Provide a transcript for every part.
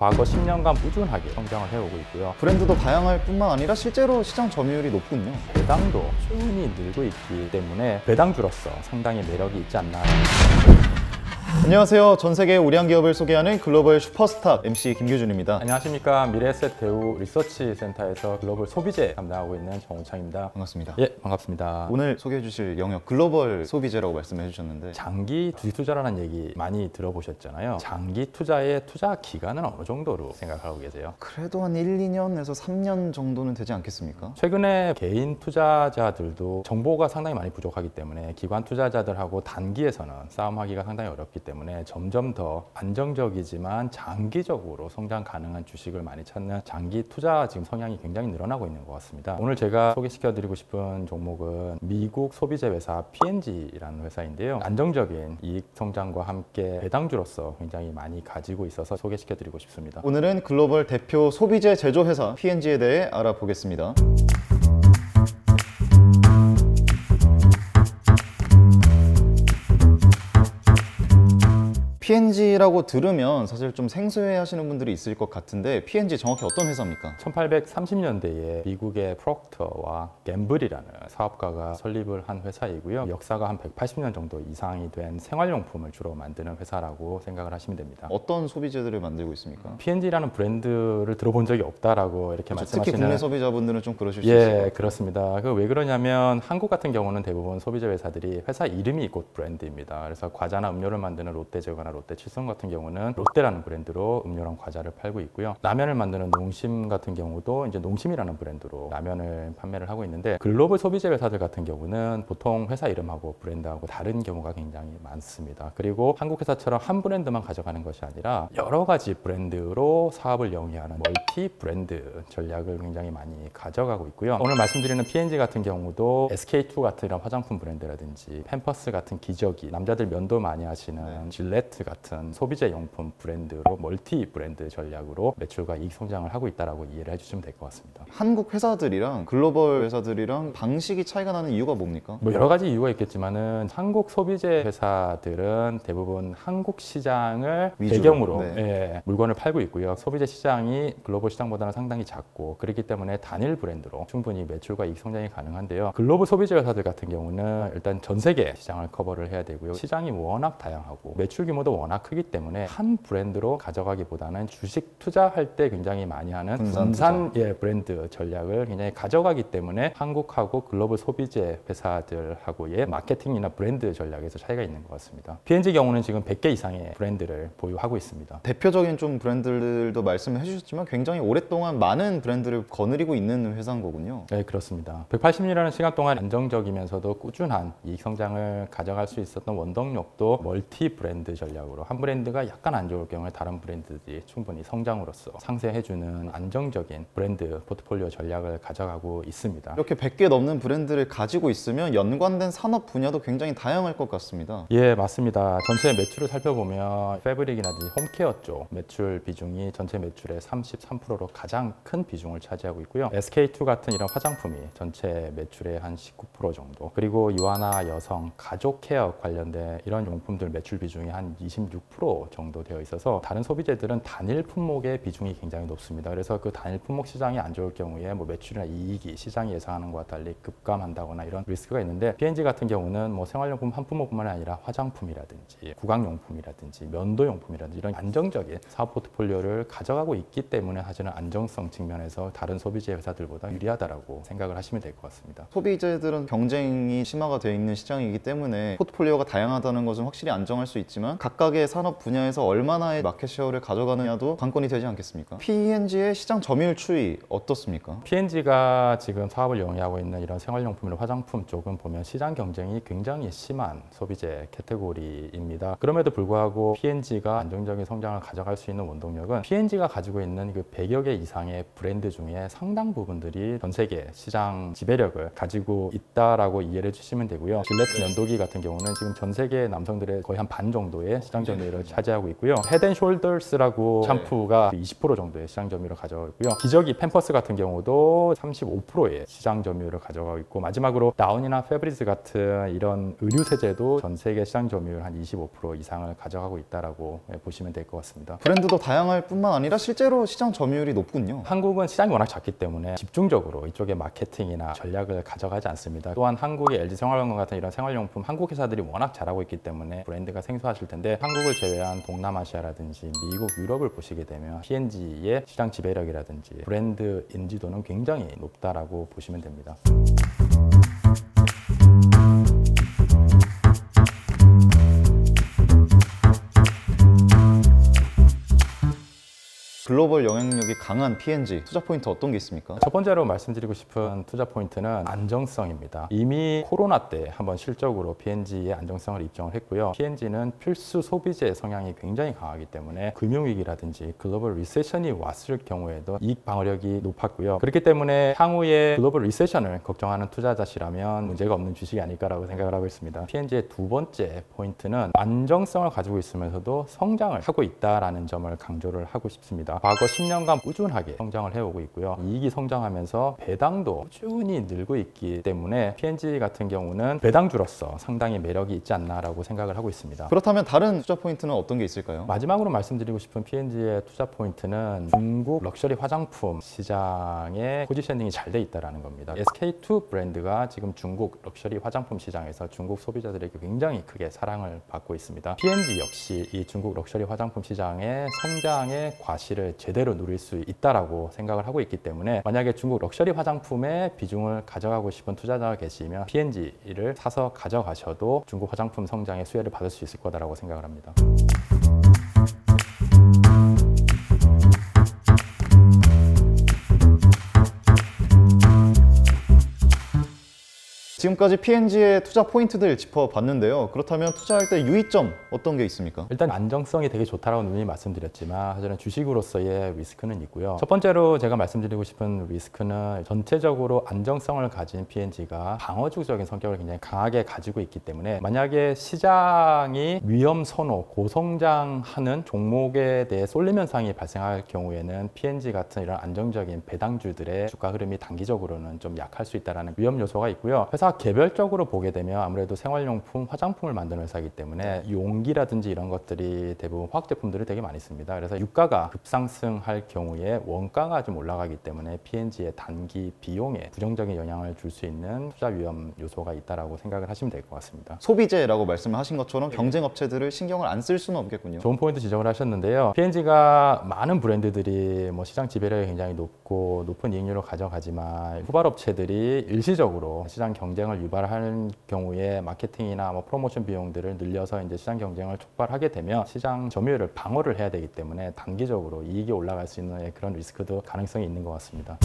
과거 10년간 꾸준하게 성장을 해오고 있고요. 브랜드도 다양할 뿐만 아니라 실제로 시장 점유율이 높군요. 배당도 꾸준히 늘고 있기 때문에 배당주로서 상당히 매력이 있지 않나. 안녕하세요. 전 세계 우량 기업을 소개하는 글로벌 슈퍼스탁 MC 김규준입니다. 안녕하십니까 미래에셋 대우 리서치 센터에서 글로벌 소비재 담당하고 있는 정우창입니다. 반갑습니다. 예 반갑습니다. 오늘 소개해 주실 영역 글로벌 소비재라고 말씀해 주셨는데 장기 주식 투자라는 얘기 많이 들어보셨잖아요. 장기 투자의 투자 기간은 어느 정도로 생각하고 계세요? 그래도 한 1, 2년에서 3년 정도는 되지 않겠습니까? 최근에 개인 투자자들도 정보가 상당히 많이 부족하기 때문에 기관 투자자들하고 단기에서는 싸움하기가 상당히 어렵기 때문에 점점 더 안정적이지만 장기적으로 성장 가능한 주식을 많이 찾는 장기 투자 지금 성향이 굉장히 늘어나고 있는 것 같습니다. 오늘 제가 소개시켜 드리고 싶은 종목은 미국 소비재 회사 P&G라는 회사인데요. 안정적인 이익 성장과 함께 배당주로서 굉장히 많이 가지고 있어서 소개시켜 드리고 싶습니다. 오늘은 글로벌 대표 소비재 제조회사 P&G에 대해 알아보겠습니다. P&G라고 들으면 사실 좀 생소해 하시는 분들이 있을 것 같은데 P&G 정확히 어떤 회사입니까? 1830년대에 미국의 프록터와 갬블이라는 사업가가 설립을 한 회사이고요. 역사가 한 180년 정도 이상이 된 생활용품을 주로 만드는 회사라고 생각을 하시면 됩니다. 어떤 소비재들을 만들고 있습니까? P&G라는 브랜드를 들어본 적이 없다라고 이렇게 특히 말씀하시는 국내 소비자분들은 좀 그러실 수 있을 것 예, 같아요. 그렇습니다. 그 왜 그러냐면 한국 같은 경우는 대부분 소비재 회사들이 회사 이름이 곧 브랜드입니다. 그래서 과자나 음료를 만드는 롯데제과나 롯데 칠성 같은 경우는 롯데라는 브랜드로 음료랑 과자를 팔고 있고요. 라면을 만드는 농심 같은 경우도 이제 농심이라는 브랜드로 라면을 판매를 하고 있는데 글로벌 소비재 회사들 같은 경우는 보통 회사 이름하고 브랜드하고 다른 경우가 굉장히 많습니다. 그리고 한국 회사처럼 한 브랜드만 가져가는 것이 아니라 여러 가지 브랜드로 사업을 영위하는 multi brand 전략을 굉장히 많이 가져가고 있고요. 오늘 말씀드리는 P&G 같은 경우도 SK2 같은 이런 화장품 브랜드라든지 팸퍼스 같은 기저귀, 남자들 면도 많이 하시는 질레트 같은 소비재 용품 브랜드로 multi brand 전략으로 매출과 이익 성장을 하고 있다라고 이해를 해주시면 될 것 같습니다. 한국 회사들이랑 글로벌 회사들이랑 방식이 차이가 나는 이유가 뭡니까? 뭐 여러 가지 이유가 있겠지만은 한국 소비재 회사들은 대부분 한국 시장을 위주로, 배경으로 네. 예, 물건을 팔고 있고요. 소비재 시장이 글로벌 시장보다는 상당히 작고 그렇기 때문에 단일 브랜드로 충분히 매출과 이익 성장이 가능한데요. 글로벌 소비재 회사들 같은 경우는 일단 전 세계 시장을 커버를 해야 되고요. 시장이 워낙 다양하고 매출 규모도 워낙 크기 때문에 한 브랜드로 가져가기보다는 주식 투자할 때 굉장히 많이 하는 분산 예, 브랜드 전략을 굉장히 가져가기 때문에 한국하고 글로벌 소비재 회사들하고의 마케팅이나 브랜드 전략에서 차이가 있는 것 같습니다. P&G 경우는 지금 100개 이상의 브랜드를 보유하고 있습니다. 대표적인 좀 브랜드들도 말씀해 주셨지만 굉장히 오랫동안 많은 브랜드를 거느리고 있는 회사인 거군요. 네, 그렇습니다. 180년이라는 시간 동안 안정적이면서도 꾸준한 이익 성장을 가져갈 수 있었던 원동력도 멀티 브랜드 전략 으로 한 브랜드가 약간 안 좋을 경우에 다른 브랜드들이 충분히 성장으로서 상쇄해주는 안정적인 브랜드 포트폴리오 전략을 가져가고 있습니다. 이렇게 100개 넘는 브랜드를 가지고 있으면 연관된 산업 분야도 굉장히 다양할 것 같습니다. 예, 맞습니다. 전체 매출을 살펴보면 fabric이라든지 home care 쪽 매출 비중이 전체 매출의 33%로 가장 큰 비중을 차지하고 있고요. SK2 같은 이런 화장품이 전체 매출의 한 19% 정도. 그리고 유아나 여성 가족 케어 관련된 이런 용품들 매출 비중이 한26% 정도 되어 있어서 다른 소비재들은 단일 품목의 비중이 굉장히 높습니다. 그래서 그 단일 품목 시장이 안 좋을 경우에 뭐 매출이나 이익이 시장이 예상하는 것과 달리 급감한다거나 이런 리스크가 있는데 P&G 같은 경우는 뭐 생활용품 한 품목뿐만 아니라 화장품이라든지 구강용품이라든지 면도용품이라든지 이런 안정적인 사업 포트폴리오를 가져가고 있기 때문에 사실은 안정성 측면에서 다른 소비재 회사들보다 유리하다라고 생각을 하시면 될 것 같습니다. 소비재들은 경쟁이 심화가 되어 있는 시장이기 때문에 포트폴리오가 다양하다는 것은 확실히 안정할 수 있지만 각 각의 산업 분야에서 얼마나의 market share를 가져가느냐도 관건이 되지 않겠습니까? P&G의 시장 점유율 추이 어떻습니까? P&G가 지금 사업을 영위하고 있는 이런 생활용품이나 화장품 쪽은 보면 시장 경쟁이 굉장히 심한 소비재 캐테고리입니다. 그럼에도 불구하고 P&G가 안정적인 성장을 가져갈 수 있는 원동력은 P&G가 가지고 있는 그 100여 개 이상의 브랜드 중에 상당 부분들이 전 세계 시장 지배력을 가지고 있다라고 이해를 해주시면 되고요. 질레트 면도기 같은 경우는 지금 전 세계 남성들의 거의 한 반 정도의 시장 점유율을 차지하고 있고요. 헤드앤숄더스라고 네. 샴푸가 20% 정도의 시장 점유율을 가져가고 있고요. 기저귀 팸퍼스 같은 경우도 35%의 시장 점유율을 가져가고 있고 마지막으로 다운이나 페브리즈 같은 이런 의류 세제도 전 세계 시장 점유율 한 25% 이상을 가져가고 있다라고 예, 보시면 될 것 같습니다. 브랜드도 다양할 뿐만 아니라 실제로 시장 점유율이 높군요. 한국은 시장이 워낙 작기 때문에 집중적으로 이쪽에 마케팅이나 전략을 가져가지 않습니다. 또한 한국의 LG 생활건강 같은 이런 생활용품 한국 회사들이 워낙 잘하고 있기 때문에 브랜드가 생소하실 텐데 한국을 제외한 동남아시아라든지 미국, 유럽을 보시게 되면 P&G의 시장 지배력이라든지 브랜드 인지도는 굉장히 높다라고 보시면 됩니다. 글로벌 영향력이 강한 P&G 투자 포인트 어떤 게 있습니까? 첫 번째로 말씀드리고 싶은 투자 포인트는 안정성입니다. 이미 코로나 때 한번 실적으로 P&G의 안정성을 입증을 했고요. P&G는 필수 소비재 성향이 굉장히 강하기 때문에 금융위기라든지 글로벌 recession이 왔을 경우에도 이익 방어력이 높았고요. 그렇기 때문에 향후에 글로벌 recession을 걱정하는 투자자시라면 문제가 없는 주식이 아닐까라고 생각을 하고 있습니다. P&G의 두 번째 포인트는 안정성을 가지고 있으면서도 성장을 하고 있다라는 점을 강조를 하고 싶습니다. 과거 10년간 꾸준하게 성장을 해오고 있고요. 이익이 성장하면서 배당도 꾸준히 늘고 있기 때문에 P&G 같은 경우는 배당주로서 상당히 매력이 있지 않나라고 생각을 하고 있습니다. 그렇다면 다른 투자 포인트는 어떤 게 있을까요? 마지막으로 말씀드리고 싶은 P&G의 투자 포인트는 중국 럭셔리 화장품 시장의 포지셔닝이 잘 돼 있다는 겁니다. SK2 브랜드가 지금 중국 럭셔리 화장품 시장에서 중국 소비자들에게 굉장히 크게 사랑을 받고 있습니다. P&G 역시 이 중국 럭셔리 화장품 시장의 성장의 과실을 제대로 누릴 수 있다라고 생각을 하고 있기 때문에 만약에 중국 럭셔리 화장품의 비중을 가져가고 싶은 투자자가 계시면 P&G를 사서 가져가셔도 중국 화장품 성장의 수혜를 받을 수 있을 거다라고 생각을 합니다. 지금까지 P&G의 투자 포인트들 짚어봤는데요. 그렇다면 투자할 때 유의점 어떤 게 있습니까? 일단 안정성이 되게 좋다라고 누누이 말씀드렸지만 사실은 주식으로서의 리스크는 있고요. 첫 번째로 제가 말씀드리고 싶은 리스크는 전체적으로 안정성을 가진 P&G가 방어주적인 성격을 굉장히 강하게 가지고 있기 때문에 만약에 시장이 위험 선호, 고성장하는 종목에 대해 쏠림 현상이 발생할 경우에는 P&G 같은 이런 안정적인 배당주들의 주가 흐름이 단기적으로는 좀 약할 수 있다는 위험 요소가 있고요. 회사 개별적으로 보게 되면 아무래도 생활용품, 화장품을 만드는 회사이기 때문에 용기라든지 이런 것들이 대부분 화학 제품들이 되게 많이 씁니다. 그래서 유가가 급상승할 경우에 원가가 좀 올라가기 때문에 P&G의 단기 비용에 부정적인 영향을 줄 수 있는 투자 위험 요소가 있다라고 생각을 하시면 될 것 같습니다. 소비재라고 말씀을 하신 것처럼 경쟁 업체들을 신경을 안 쓸 수는 없겠군요. 좋은 포인트 지적을 하셨는데요. P&G가 많은 브랜드들이 뭐 시장 지배력이 굉장히 높고 높은 이익률을 가져가지만 후발 업체들이 일시적으로 시장 경쟁 을 유발할 경우에 마케팅이나 뭐 프로모션 비용들을 늘려서 이제 시장 경쟁을 촉발하게 되면 시장 점유율을 방어를 해야 되기 때문에 단기적으로 이익이 올라갈 수 있는 그런 리스크도 가능성이 있는 것 같습니다.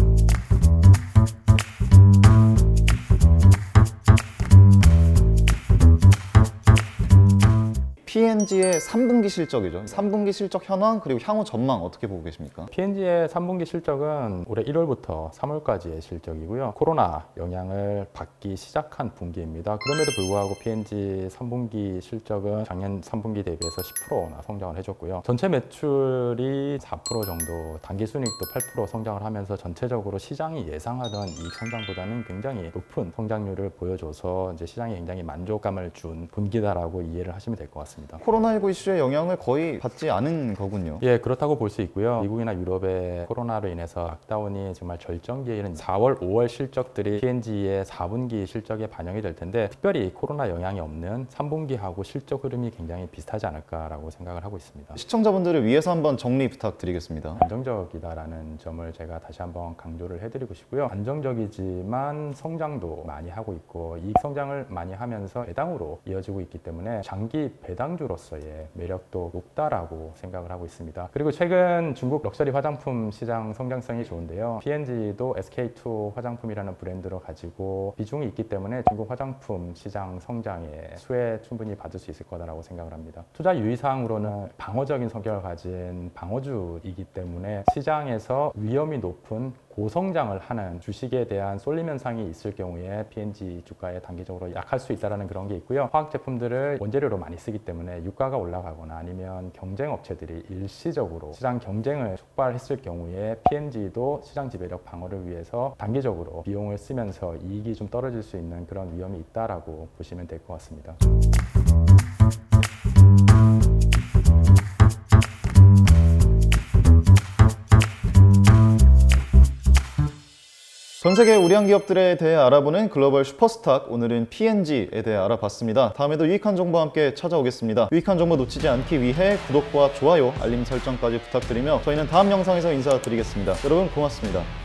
P&G의 3분기 실적이죠. 3분기 실적 현황 그리고 향후 전망 어떻게 보고 계십니까? P&G의 3분기 실적은 올해 1월부터 3월까지의 실적이고요. 코로나 영향을 받기 시작한 분기입니다. 그럼에도 불구하고 P&G 3분기 실적은 작년 3분기 대비해서 10%나 성장을 해줬고요. 전체 매출이 4% 정도, 단기 순이익도 8% 성장을 하면서 전체적으로 시장이 예상하던 이익 성장보다는 굉장히 높은 성장률을 보여줘서 이제 시장에 굉장히 만족감을 준 분기다라고 이해를 하시면 될 것 같습니다. 코로나19 이슈의 영향을 거의 받지 않은 거군요. 예, 그렇다고 볼 수 있고요. 미국이나 유럽의 코로나로 인해서 락다운이 정말 절정기에 이른 4월, 5월 실적들이 P&G의 4분기 실적에 반영이 될 텐데 특별히 코로나 영향이 없는 3분기하고 실적 흐름이 굉장히 비슷하지 않을까라고 생각을 하고 있습니다. 시청자분들을 위해서 한번 정리 부탁드리겠습니다. 안정적이다라는 점을 제가 다시 한번 강조를 해드리고 싶고요. 안정적이지만 성장도 많이 하고 있고 이익 성장을 많이 하면서 배당으로 이어지고 있기 때문에 장기 배당주로 서의 매력도 높다라고 생각을 하고 있습니다. 그리고 최근 중국 럭셔리 화장품 시장 성장성이 좋은데요. P&G도 SK2 화장품이라는 브랜드로 가지고 비중이 있기 때문에 중국 화장품 시장 성장에 수혜 충분히 받을 수 있을 거다라고 생각을 합니다. 투자 유의사항으로는 방어적인 성격을 가진 방어주이기 때문에 시장에서 위험이 높은 고성장을 하는 주식에 대한 쏠림 현상이 있을 경우에 P&G 주가에 단기적으로 약할 수 있다는 그런 게 있고요. 화학 제품들을 원재료로 많이 쓰기 때문에 유가가 올라가거나 아니면 경쟁 업체들이 일시적으로 시장 경쟁을 촉발했을 경우에 P&G도 시장 지배력 방어를 위해서 단기적으로 비용을 쓰면서 이익이 좀 떨어질 수 있는 그런 위험이 있다라고 보시면 될 것 같습니다. 전 세계 우량 기업들에 대해 알아보는 글로벌 슈퍼스탁 오늘은 P&G에 대해 알아봤습니다. 다음에도 유익한 정보와 함께 찾아오겠습니다. 유익한 정보 놓치지 않기 위해 구독과 좋아요, 알림 설정까지 부탁드리며 저희는 다음 영상에서 인사드리겠습니다. 여러분 고맙습니다.